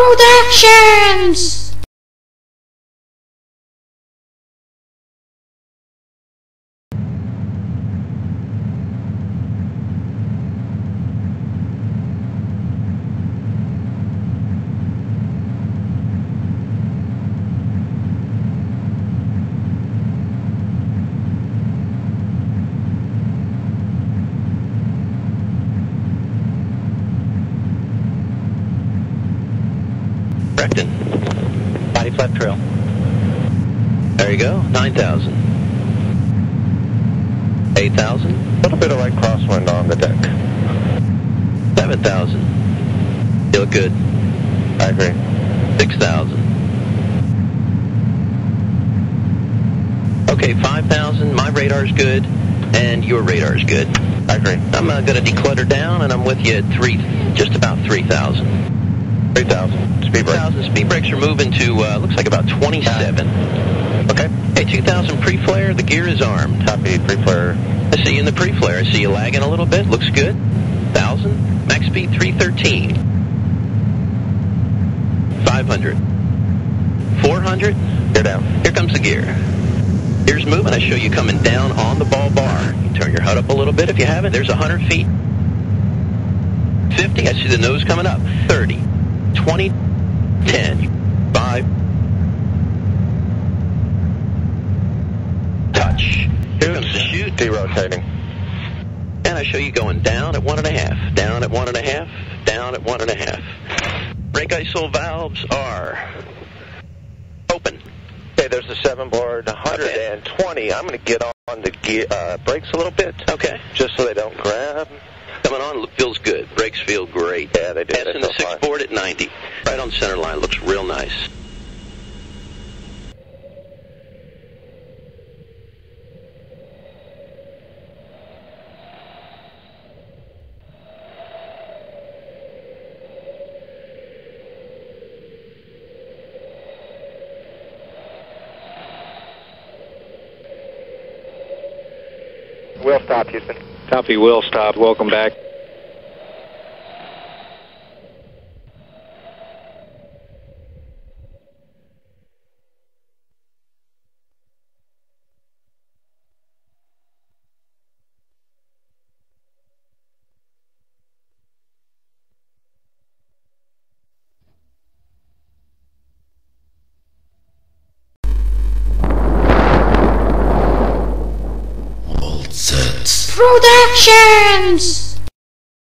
Productions! Recton. Body flap trail. There you go. 9,000. 8,000. A little bit of light crosswind on the deck. 7,000. You look good. I agree. 6,000. Okay, 5,000. My radar's good, and your radar's good. I agree. I'm uh, going to declutter down, and I'm with you at three, just about 3,000. 3,000. Speed brake. 2,000 speed brakes are moving to, uh, looks like about 27. Okay. Hey, 2,000 pre-flare, the gear is armed. Copy. Pre-flare. I see you in the pre-flare. I see you lagging a little bit. Looks good. 1,000. Max speed 313. 500. 400. Gear down. Here comes the gear. Gear's moving. I show you coming down on the ball bar. You turn your HUD up a little bit if you haven't. There's 100 feet. 50. I see the nose coming up. 30. 20. 10. 5. Touch. Here comes the chute. Derotating. And I show you going down at one and a half, down at one and a half, down at one and a half. Brake ISO valves are open. Okay, there's the seven board, 120. I'm going to get on the gear, uh, brakes a little bit, Okay. just so they don't grab. Coming on, feels good. Brakes feel great. Yeah, they do. Passing They the feel six fine. board at 90. Right on center line. Looks real nice. Wheel stop, Houston. Copy, wheel stop. Welcome back. Productions!